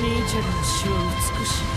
ニーチェの死は美しい。